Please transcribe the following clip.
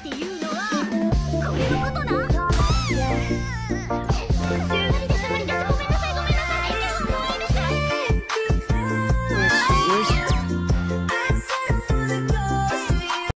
っていうのはこれのこと